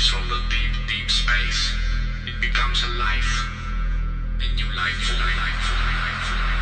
release from the deep, deep space, it becomes a life. A new life, life, life, life.